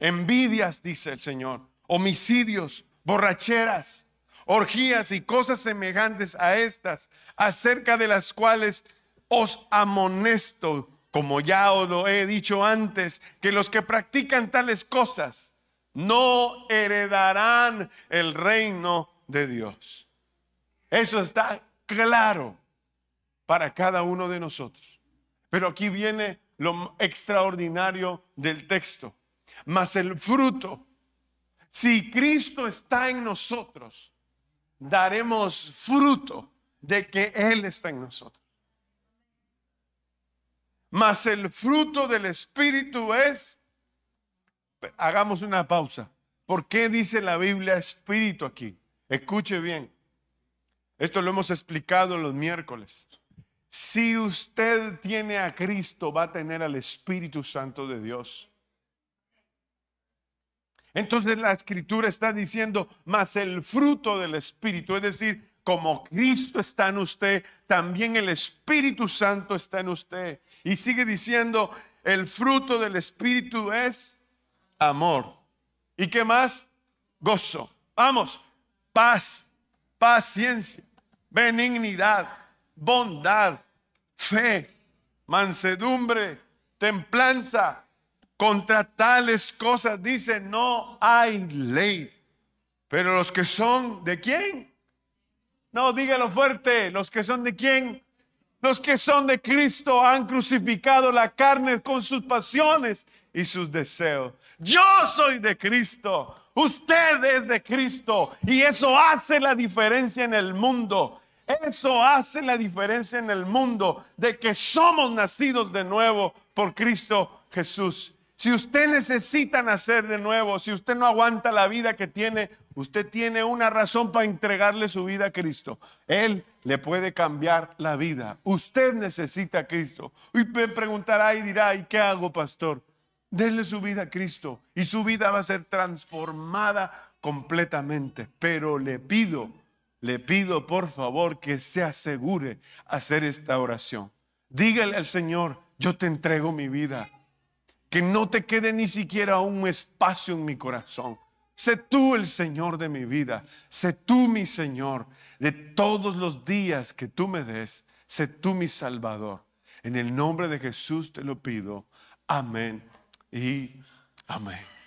envidias, dice el Señor, homicidios, borracheras, orgías y cosas semejantes a estas, acerca de las cuales os amonesto, como ya os lo he dicho antes, que los que practican tales cosas no heredarán el reino de Dios. Eso está claro para cada uno de nosotros. Pero aquí viene lo extraordinario del texto. Mas el fruto, si Cristo está en nosotros, daremos fruto de que Él está en nosotros. Mas el fruto del Espíritu es hagamos una pausa. ¿Por qué dice la Biblia espíritu aquí? Escuche bien. Esto lo hemos explicado los miércoles. Si usted tiene a Cristo, va a tener al Espíritu Santo de Dios. Entonces la escritura está diciendo, más el fruto del Espíritu, es decir, como Cristo está en usted, también el Espíritu Santo está en usted. Y sigue diciendo, el fruto del Espíritu es amor. ¿Y qué más? Gozo. Vamos, paz, paciencia, benignidad, bondad, fe, mansedumbre, templanza. Contra tales cosas dice, no hay ley. Pero los que son de quién? No, dígalo fuerte, los que son de quién? Los que son de Cristo han crucificado la carne con sus pasiones y sus deseos. Yo soy de Cristo, usted es de Cristo y eso hace la diferencia en el mundo. Eso hace la diferencia en el mundo de que somos nacidos de nuevo por Cristo Jesús. Si usted necesita nacer de nuevo, si usted no aguanta la vida que tiene, usted tiene una razón para entregarle su vida a Cristo. Él le puede cambiar la vida. Usted necesita a Cristo. Y me preguntará y dirá, ¿y qué hago, pastor? Denle su vida a Cristo y su vida va a ser transformada completamente. Pero le pido, le pido por favor que se asegure hacer esta oración. Dígale al Señor, yo te entrego mi vida que no te quede ni siquiera un espacio en mi corazón. Sé tú el Señor de mi vida, sé tú mi Señor de todos los días que tú me des, sé tú mi Salvador. En el nombre de Jesús te lo pido. Amén y Amén.